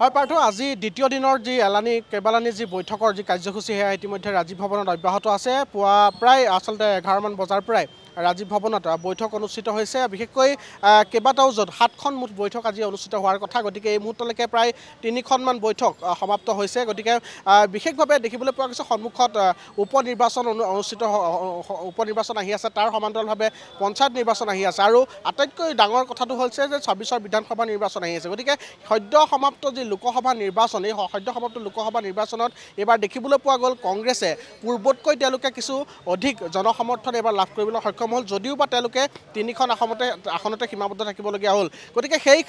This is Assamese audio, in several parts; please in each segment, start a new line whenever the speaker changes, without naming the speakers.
হয় পাৰ্থ আজি দ্বিতীয় দিনৰ যি এলানি কেইবালানি যি বৈঠকৰ যি কাৰ্যসূচী সেয়া ইতিমধ্যে ৰাজীৱ ভৱনত অব্যাহত আছে। পুৱা প্ৰায় আচলতে এঘাৰমান বজাৰ পৰাই ৰাজীৱ ভৱনত বৈঠক অনুষ্ঠিত হৈছে। বিশেষকৈ কেইবাটাও য'ত সাতখন মুঠ বৈঠক আজি অনুষ্ঠিত হোৱাৰ কথা গতিকে এই মুহূৰ্তলৈকে প্ৰায় তিনিখনমান বৈঠক সমাপ্ত হৈছে। গতিকে বিশেষভাৱে দেখিবলৈ পোৱা গৈছে সন্মুখত উপ নিৰ্বাচন অনু- অনুষ্ঠিত উপ নিৰ্বাচন আহি আছে। তাৰ সমান্তৰালভাৱে পঞ্চায়ত নিৰ্বাচন আহি আছে। আৰু আটাইতকৈ ডাঙৰ কথাটো হৈছে যে ছাব্বিছৰ বিধানসভা নিৰ্বাচন আহি আছে। গতিকে সদ্য সমাপ্ত যি লোকসভা নিৰ্বাচন এই সদ্য সমাপ্ত লোকসভা নিৰ্বাচনত এইবাৰ দেখিবলৈ পোৱা গ'ল কংগ্ৰেছে পূৰ্বতকৈ তেওঁলোকে কিছু অধিক জনসমৰ্থন এইবাৰ লাভ কৰিবলৈ সক্ষম হ'ল যদিও বা তেওঁলোকে তিনিখন আসনতে আসনতে সীমাবদ্ধ থাকিবলগীয়া হ'ল। গতিকে সেই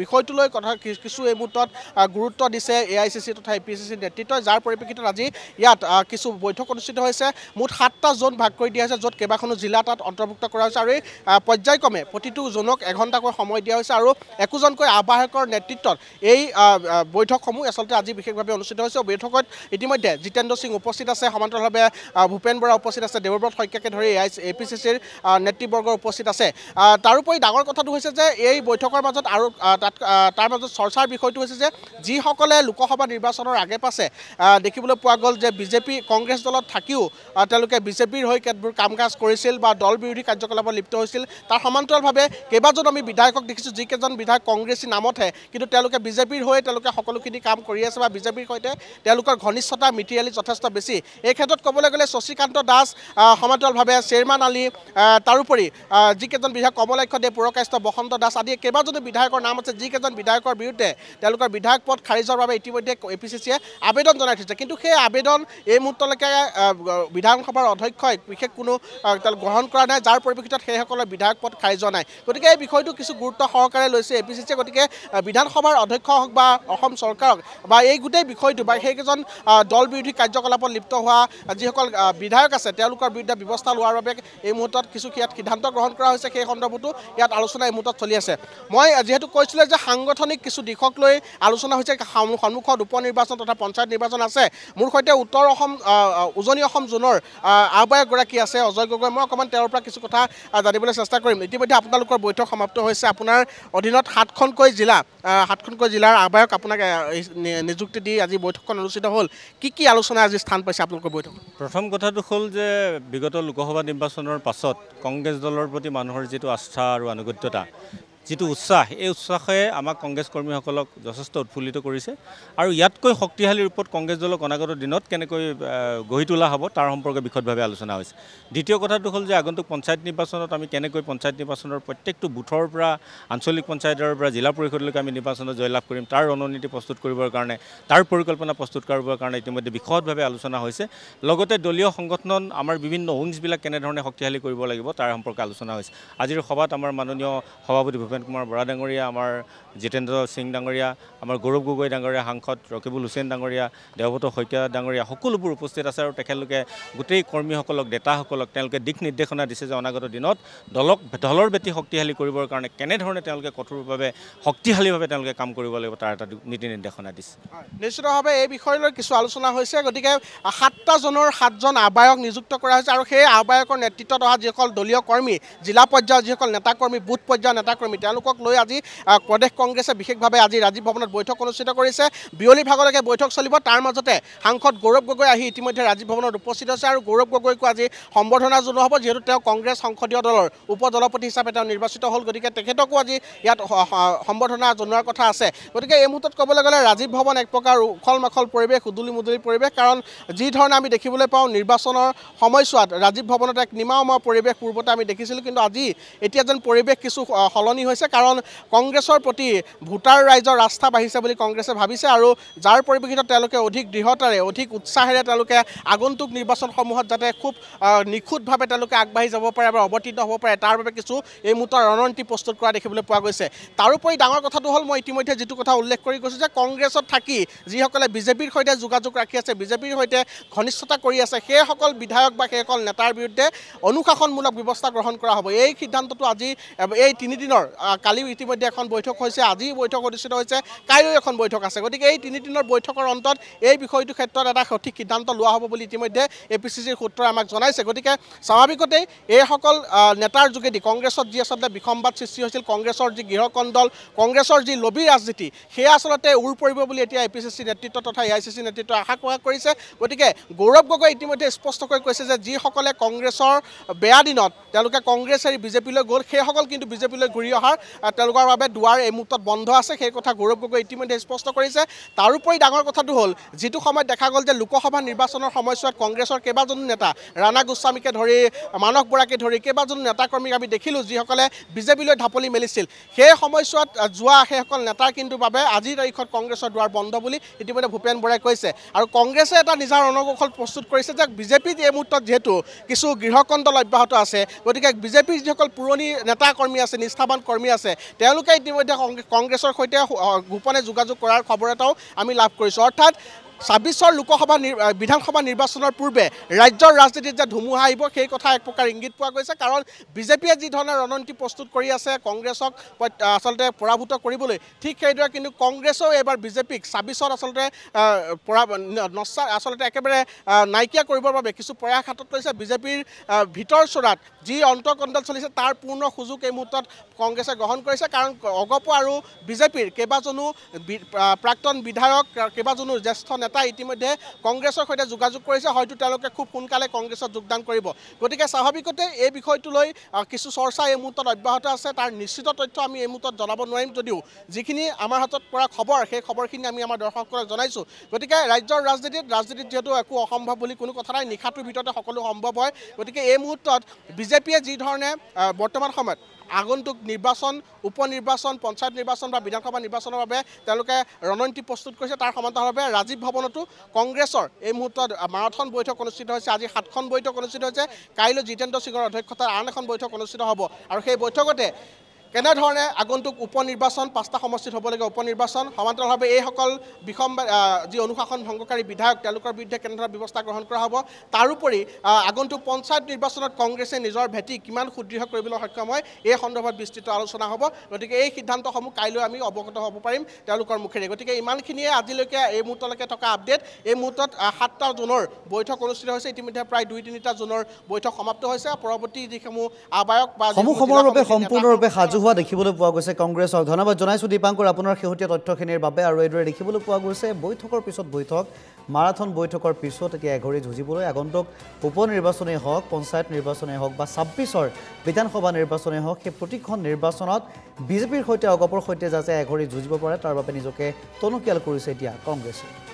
বিষয়টোলৈ কথা কিছু এই মুহূৰ্তত গুৰুত্ব দিছে এ আই চি চি তথা এ পি চি চি নেতৃত্বই যাৰ পৰিপ্ৰেক্ষিতত আজি ইয়াত কিছু বৈঠক অনুষ্ঠিত হৈছে। মুঠ সাতটা জোন ভাগ কৰি দিয়া হৈছে য'ত কেইবাখনো জিলা তাত অন্তৰ্ভুক্ত কৰা হৈছে। আৰু এই পৰ্যায়ক্ৰমে প্ৰতিটো জোনক এঘণ্টাকৈ সময় দিয়া হৈছে আৰু একোজনকৈ আহ্বায়কৰ নেতৃত্বত এই বৈঠকসমূহ আচলতে আজি বিশেষভাৱে অনুষ্ঠিত হৈছে। বৈঠকত ইতিমধ্যে জিতেন্দ্ৰ সিং উপস্থিত আছে। সমান্তৰালভাৱে ভূপেন বৰা উপস্থিত আছে। দেৱব্ৰত শইকীয়াকে ধৰি A I A P C চিৰ নেতৃবৰ্গ উপস্থিত আছে। তাৰোপৰি ডাঙৰ কথাটো হৈছে যে এই বৈঠকৰ মাজত আৰু তাত তাৰ মাজত চৰ্চাৰ বিষয়টো হৈছে যে যিসকলে লোকসভা নিৰ্বাচনৰ আগে পাছে দেখিবলৈ পোৱা গ'ল যে বিজেপি কংগ্ৰেছ দলত থাকিও তেওঁলোকে বিজেপিৰ হৈ কেতবোৰ কাম কাজ কৰিছিল বা দল বিৰোধী কাৰ্যকলাপত লিপ্ত হৈছিল। তাৰ সমান্তৰালভাৱে কেইবাজন আমি বিধায়কক দেখিছোঁ যিকেইজন বিধায়ক কংগ্ৰেছী নামতহে কিন্তু তেওঁলোকে বিজেপিৰ হৈ তেওঁলোকে সকলোখিনি কাম কৰি আছে বা বিজেপিৰ সৈতে তেওঁলোকৰ ঘনিষ্ঠতা মিতিৰালি যথেষ্ট বেছি। এই ক্ষেত্ৰত ক'বলৈ গ'লে শশীকান্ত দাস সমান্তৰালভাৱে শ্বেৰমান আলী তাৰোপৰি যিকেইজন বিধায়ক কমলাক্ষ দেৱ পুৰকাষ্ট বসন্ত দাস আদি কেইবাজনো বিধায়কৰ নাম আছে যিকেইজন বিধায়কৰ বিৰুদ্ধে তেওঁলোকৰ বিধায়ক পদ খাৰিজৰ বাবে ইতিমধ্যে এ পি চি চিয়ে আবেদন জনাই থৈছে। কিন্তু সেই আবেদন এই মুহূৰ্তলৈকে বিধানসভাৰ অধ্যক্ষই বিশেষ কোনো তেওঁলোক গ্ৰহণ কৰা নাই। যাৰ পৰিপ্ৰেক্ষিতত সেইসকলৰ বিধায়ক পদ খাৰিজ নাই। গতিকে এই বিষয়টো কিছু গুৰুত্ব সহকাৰে লৈছে এ পি চি চিয়ে। গতিকে বিধানসভাৰ অধ্যক্ষ হওক বা অসম চৰকাৰক বা এই গোটেই বিষয়টো বা সেইকেইজন দল বিৰোধী কাৰ্যকলাপত লিপ্ত হোৱা যিসকল বিধায়ক আছে তেওঁলোকৰ বিৰুদ্ধে ব্যৱস্থা লোৱাৰ বাবে এই মুহূৰ্তত কিছু ইয়াত সিদ্ধান্ত গ্ৰহণ কৰা হৈছে সেই সন্দৰ্ভতো ইয়াত আলোচনা এই মুহূৰ্তত চলি আছে। মই যিহেতু কৈছিলোঁ যে সাংগঠনিক কিছু দিশক লৈ আলোচনা হৈছে সন্মু- সন্মুখত উপ নিৰ্বাচন তথা পঞ্চায়ত নিৰ্বাচন আছে। মোৰ সৈতে উত্তৰ অসম উজনি অসম জোনৰ আহ, আহ্বায়কগৰাকী আছে অজয় গগৈ। মই অকণমান তেওঁৰ পৰা কিছু কথা জানিবলৈ চেষ্টা কৰিম। ইতিমধ্যে আপোনালোকৰ বৈঠক সমাপ্ত হৈছে। আপোনাৰ অধীনত সাতখনকৈ জিলা সাতখনকৈ জিলাৰ আহ্বায়ক আপোনাক এই নিযুক্তি দি আজি বৈঠকখন অনুষ্ঠিত হ'ল। কি কি আলোচনা আজি স্থান পাইছে আপোনালোকৰ বৈঠক
প্ৰথম কথাটো হ'ল যে বিগত লোকসভা নিৰ্বাচনৰ পাছত কংগ্ৰেছ দলৰ প্ৰতি মানুহৰ যিটো আস্থা আৰু আনুগত্যতা যিটো উৎসাহ এই উৎসাহে আমাক কংগ্ৰেছ কৰ্মীসকলক যথেষ্ট উৎফুল্লিত কৰিছে। আৰু ইয়াতকৈ শক্তিশালী ৰূপত কংগ্ৰেছ দলক অনাগত দিনত কেনেকৈ গঢ়ি তোলা হ'ব তাৰ সম্পৰ্কে বিশদভাৱে আলোচনা হৈছে। দ্বিতীয় কথাটো হ'ল যে আগন্তুক পঞ্চায়ত নিৰ্বাচনত আমি কেনেকৈ পঞ্চায়ত নিৰ্বাচনৰ প্ৰত্যেকটো বুথৰ পৰা আঞ্চলিক পঞ্চায়তৰ পৰা জিলা পৰিষদলৈকে আমি নিৰ্বাচনত জয়লাভ কৰিম তাৰ ৰণনীতি প্ৰস্তুত কৰিবৰ কাৰণে তাৰ পৰিকল্পনা প্ৰস্তুত কৰিবৰ কাৰণে ইতিমধ্যে বিশদভাৱে আলোচনা হৈছে। লগতে দলীয় সংগঠন আমাৰ বিভিন্ন উইংছবিলাক কেনেধৰণে শক্তিশালী কৰিব লাগিব তাৰ সম্পৰ্কে আলোচনা হৈছে। আজিৰ সভাত আমাৰ মাননীয় সভাপতি ভূপেন কুমাৰ বৰা ডাঙৰীয়া আমাৰ জিতেন্দ্ৰ সিং ডাঙৰীয়া আমাৰ গৌৰৱ গগৈ ডাঙৰীয়া সাংসদ ৰকিবুল হুছেইন ডাঙৰীয়া দেৱব্ৰত শইকীয়া ডাঙৰীয়া সকলোবোৰ উপস্থিত আছে আৰু তেখেতলোকে গোটেই কৰ্মীসকলক নেতাসকলক তেওঁলোকে দিশ নিৰ্দেশনা দিছে যে অনাগত দিনত দলক দলৰ ভেটি শক্তিশালী কৰিবৰ কাৰণে কেনেধৰণে তেওঁলোকে কঠোৰভাৱে শক্তিশালীভাৱে তেওঁলোকে কাম কৰিব লাগিব তাৰ এটা নীতি নিৰ্দেশনা দিছে।
নিশ্চিতভাৱে এই বিষয় লৈ কিছু আলোচনা হৈছে গতিকে সাতটা জনৰ সাতজন আহ্বায়ক নিযুক্ত কৰা হৈছে আৰু সেই আহ্বায়কৰ নেতৃত্বত অহা যিসকল দলীয় কৰ্মী জিলা পৰ্যায়ৰ যিসকল নেতাকৰ্মী বুথ পৰ্যায়ৰ নেতাকৰ্মী তেওঁলোকক লৈ আজি প্ৰদেশ কংগ্ৰেছে বিশেষভাৱে আজি ৰাজীৱ ভৱনত বৈঠক অনুষ্ঠিত কৰিছে। বিয়লি ভাগলৈকে বৈঠক চলিব। তাৰ মাজতে সাংসদ গৌৰৱ গগৈ আহি ইতিমধ্যে ৰাজীৱ ভৱনত উপস্থিত হৈছে আৰু গৌৰৱ গগৈকো আজি সম্বৰ্ধনা জনোৱা হ'ব। যিহেতু তেওঁ কংগ্ৰেছ সংসদীয় দলৰ উপ দলপতি হিচাপে তেওঁ নিৰ্বাচিত হ'ল। গতিকে তেখেতকো আজি ইয়াত সম্বৰ্ধনা জনোৱাৰ কথা আছে। গতিকে এই মুহূৰ্তত ক'বলৈ গ'লে ৰাজীৱ ভৱন এক প্ৰকাৰ উখল মাখল পৰিৱেশ উদুলি মুদুলি পৰিৱেশ। কাৰণ যি ধৰণে আমি দেখিবলৈ পাওঁ নিৰ্বাচনৰ সময়ছোৱাত ৰাজীৱ ভৱনত এক নিমাওমা পৰিৱেশ পূৰ্বতে আমি দেখিছিলোঁ। কিন্তু আজি এতিয়া যেন পৰিৱেশ কিছু সলনি হৈছে কাৰণ কংগ্ৰেছৰ প্ৰতি ভোটাৰ ৰাইজৰ আস্থা বাঢ়িছে বুলি কংগ্ৰেছে ভাবিছে আৰু যাৰ পৰিপ্ৰেক্ষিতত তেওঁলোকে অধিক দৃঢ়তাৰে অধিক উৎসাহেৰে তেওঁলোকে আগন্তুক নিৰ্বাচনসমূহত যাতে খুব নিখুঁতভাৱে তেওঁলোকে আগবাঢ়ি যাব পাৰে বা অৱতীৰ্ণ হ'ব পাৰে তাৰ বাবে কিছু এই মুহূৰ্তৰ ৰণনীতি প্ৰস্তুত কৰা দেখিবলৈ পোৱা গৈছে। তাৰোপৰি ডাঙৰ কথাটো হ'ল মই ইতিমধ্যে যিটো কথা উল্লেখ কৰি গৈছোঁ যে কংগ্ৰেছত থাকি যিসকলে বিজেপিৰ সৈতে যোগাযোগ ৰাখি আছে বিজেপিৰ সৈতে ঘনিষ্ঠতা কৰি আছে সেইসকল বিধায়ক বা সেইসকল নেতাৰ বিৰুদ্ধে অনুশাসনমূলক ব্যৱস্থা গ্ৰহণ কৰা হ'ব। এই সিদ্ধান্তটো আজি এই তিনিদিনৰ কালিও ইতিমধ্যে এখন বৈঠক হৈছে আজি বৈঠক অনুষ্ঠিত হৈছে কাইলৈ এখন বৈঠক আছে। গতিকে এই তিনিদিনৰ বৈঠকৰ অন্তত এই বিষয়টোৰ ক্ষেত্ৰত এটা সঠিক সিদ্ধান্ত লোৱা হ'ব বুলি ইতিমধ্যে এ পি চি চিৰ সূত্ৰই আমাক জনাইছে। গতিকে স্বাভাৱিকতেই এইসকল নেতাৰ যোগেদি কংগ্ৰেছত যি আচলতে বিসম্বাদ সৃষ্টি হৈছিল কংগ্ৰেছৰ যি গৃহকণ্ডল কংগ্ৰেছৰ যি লবি ৰাজনীতি সেয়া আচলতে উৰ পৰিব বুলি এতিয়া এ পি চি চি নেতৃত্ব তথা এ আই চি চি নেতৃত্বই আশা প্ৰকাশ কৰিছে। গতিকে গৌৰৱ গগৈ ইতিমধ্যে স্পষ্টকৈ কৈছে যে যিসকলে কংগ্ৰেছৰ বেয়া দিনত তেওঁলোকে কংগ্ৰেছ এৰি বিজেপিলৈ গ'ল সেইসকল কিন্তু বিজেপিলৈ ঘূৰি অহাৰ আহ, তেওঁলোকৰ বাবে দুৱাৰ এই মুহূৰ্তত বন্ধ আছে। সেই কথা গৌৰৱ গগৈ ইতিমধ্যে স্পষ্ট কৰিছে। তাৰোপৰি ডাঙৰ কথাটো হ'ল যিটো সময়ত দেখা গ'ল যে লোকসভা নিৰ্বাচনৰ সময়ছোৱাত কংগ্ৰেছৰ কেইবাজনো নেতা ৰাণা গোস্বামীকে ধৰি মানস বৰাকে ধৰি কেইবাজনো নেতাকৰ্মীক আমি দেখিলোঁ যিসকলে বিজেপিলৈ ঢাপলি মেলিছিল। সেই সময়ছোৱাত যোৱা সেইসকল নেতাৰ কিন্তু বাবে আজিৰ তাৰিখত কংগ্ৰেছৰ দুৱাৰ বন্ধ বুলি ইতিমধ্যে ভূপেন বৰাই কৈছে। আৰু কংগ্ৰেছে এটা নিজৰ ৰণকৌশল প্ৰস্তুত কৰিছে যে বিজেপিত এই মুহূৰ্তত যিহেতু কিছু গৃহকণ্ডল অব্যাহত আছে গতিকে বিজেপিৰ যিসকল পুৰণি নেতা কৰ্মী আছে নিষ্ঠাৱান কৰ্মী আছে। তেওঁলোকে ইতিমধ্যে কংগ্ৰে- কংগ্ৰেছৰ সৈতে গোপনে যোগাযোগ কৰাৰ খবৰ এটাও আমি লাভ কৰিছোঁ। অৰ্থাৎ ছাব্বিছৰ লোকসভা বিধানসভা নিৰ্বাচনৰ পূৰ্বে ৰাজ্যৰ ৰাজনীতিত যে ধুমুহা আহিব সেই কথা এক প্ৰকাৰ ইংগিত পোৱা গৈছে। কাৰণ বিজেপিয়ে যি ধৰণে ৰণনীতি প্ৰস্তুত কৰি আছে কংগ্ৰেছক আচলতে পৰাভূত কৰিবলৈ ঠিক সেইদৰে কিন্তু কংগ্ৰেছেও এইবাৰ বিজেপিক ছাব্বিছত আচলতে নচা আচলতে একেবাৰে নাইকিয়া কৰিবৰ বাবে কিছু প্ৰয়াস হাতত লৈছে। বিজেপিৰ ভিতৰ চোৰাত যি অন্তকণ্ডল চলিছে তাৰ পূৰ্ণ সুযোগ এই মুহূৰ্তত কংগ্ৰেছে গ্ৰহণ কৰিছে। কাৰণ অগপ আৰু বিজেপিৰ কেইবাজনো প্ৰাক্তন বিধায়ক কেইবাজনো জ্যেষ্ঠ নেতা ইতিমধ্যে কংগ্ৰেছৰ সৈতে যোগাযোগ কৰিছে। হয়তো তেওঁলোকে খুব সোনকালে কংগ্ৰেছত যোগদান কৰিব। গতিকে স্বাভাৱিকতে এই বিষয়টো লৈ কিছু চৰ্চা এই মুহূৰ্তত অব্যাহত আছে। তাৰ নিশ্চিত তথ্য আমি এই মুহূৰ্তত জনাব নোৱাৰিম যদিও যিখিনি আমাৰ হাতত পৰা খবৰ সেই খবৰখিনি আমি আমাৰ দৰ্শকসকলক জনাইছোঁ। গতিকে ৰাজ্যৰ ৰাজনীতিত ৰাজনীতিত যিহেতু একো অসম্ভৱ বুলি কোনো কথা নাই নিশাটোৰ ভিতৰতে সকলো সম্ভৱ হয়। গতিকে এই মুহূৰ্তত বিজেপিয়ে যি ধৰণে আহ, বৰ্তমান সময়ত আগন্তুক নিৰ্বাচন উপ নিৰ্বাচন পঞ্চায়ত নিৰ্বাচন বা বিধানসভা নিৰ্বাচনৰ বাবে তেওঁলোকে ৰণনীতি প্ৰস্তুত কৰিছে। তাৰ সমান্তৰালভাৱে ৰাজীৱ ভৱনতো কংগ্ৰেছৰ এই মুহূৰ্তত মাৰাথন বৈঠক অনুষ্ঠিত হৈছে। আজি সাতখন বৈঠক অনুষ্ঠিত হৈছে। কাইলৈ জিতেন্দ্ৰ সিঙৰ অধ্যক্ষতাৰ আন এখন বৈঠক অনুষ্ঠিত হ'ব। আৰু সেই বৈঠকতে কেনেধৰণে আগন্তুক উপ নিৰ্বাচন পাঁচটা সমষ্টিত হ'বলগীয়া উপ নিৰ্বাচন সমান্তৰালভাৱে এইসকল বিষম যি অনুশাসন ভংগকাৰী বিধায়ক তেওঁলোকৰ বিৰুদ্ধে কেনেধৰণৰ ব্যৱস্থা গ্ৰহণ কৰা হ'ব? তাৰোপৰি আগন্তুক পঞ্চায়ত নিৰ্বাচনত কংগ্ৰেছে নিজৰ ভেটি কিমান সুদৃঢ় কৰিবলৈ সক্ষম হয় এই সন্দৰ্ভত বিস্তৃত আলোচনা হ'ব। গতিকে এই সিদ্ধান্তসমূহ কাইলৈ আমি অৱগত হ'ব পাৰিম তেওঁলোকৰ মুখেৰে। গতিকে ইমানখিনিয়ে আজিলৈকে এই মুহূৰ্তলৈকে থকা আপডেট। এই মুহূৰ্তত সাতটা জোনৰ বৈঠক অনুষ্ঠিত হৈছে। ইতিমধ্যে প্ৰায় দুই তিনিটা জোনৰ বৈঠক সমাপ্ত হৈছে। পৰৱৰ্তী যিসমূহ আহ্বায়ক বা
সম্পূৰ্ণৰূপে সাজু হোৱা দেখিবলৈ পোৱা গৈছে। কংগ্ৰেছক ধন্যবাদ জনাইছোঁ দীপাংকৰ আপোনাৰ শেহতীয়া তথ্যখিনিৰ বাবে আৰু এইদৰে দেখিবলৈ পোৱা গৈছে বৈঠকৰ পিছত বৈঠক মাৰাথন বৈঠকৰ পিছত এতিয়া এঘৰি যুঁজিবলৈ আগন্তুক উপ নিৰ্বাচনেই হওক পঞ্চায়ত নিৰ্বাচনেই হওক বা ছাব্বিছৰ বিধানসভা নিৰ্বাচনেই হওক সেই প্ৰতিখন নিৰ্বাচনত বিজেপিৰ সৈতে অগপৰ সৈতে যাতে এঘৰি যুঁজিব পাৰে তাৰ বাবে নিজকে টনকিয়াল কৰিছে এতিয়া কংগ্ৰেছে।